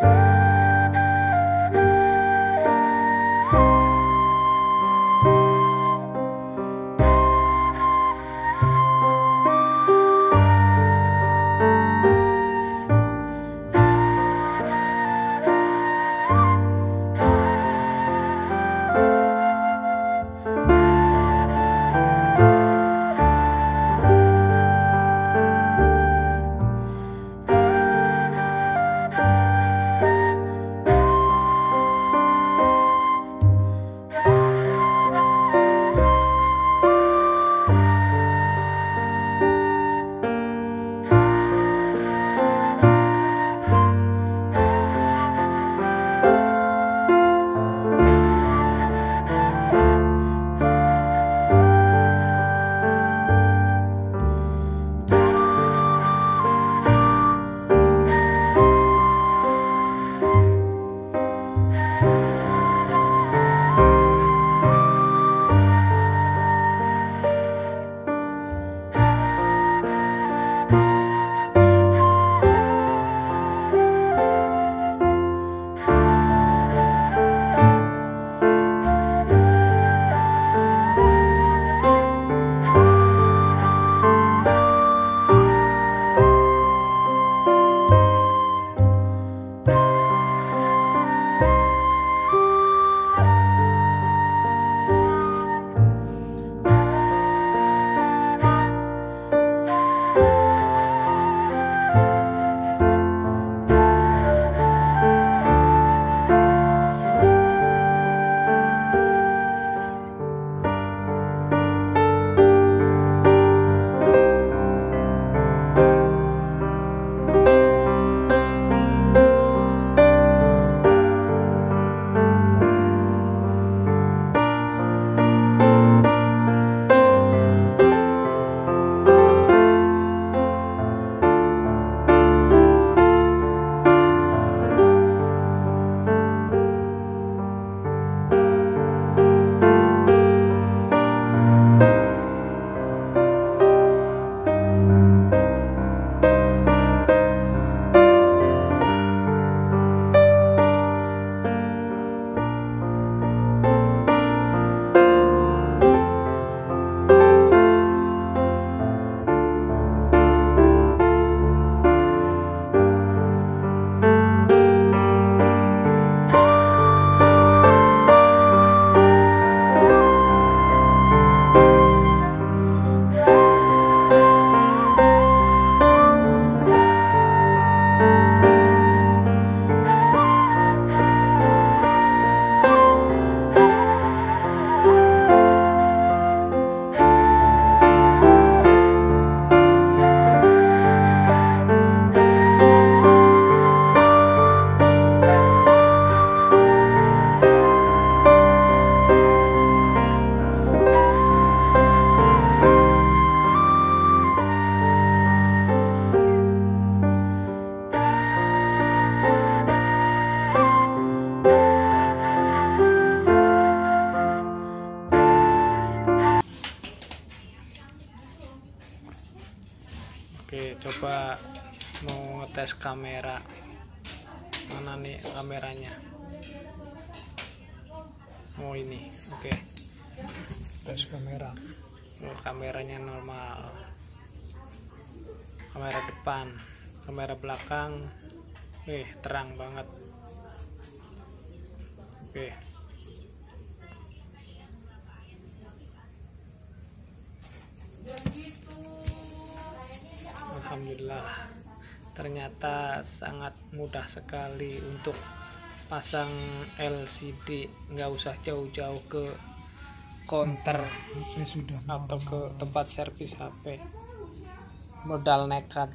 Bye. Oke, coba mau tes kamera. Mana nih kameranya? Oh ini, oke. Tes kamera. Oh, kameranya normal. Kamera depan, kamera belakang. Wih, terang banget. Oke. Alhamdulillah. Ternyata sangat mudah sekali untuk pasang LCD nggak usah jauh-jauh ke counter sudah. atau ke tempat servis HP modal nekat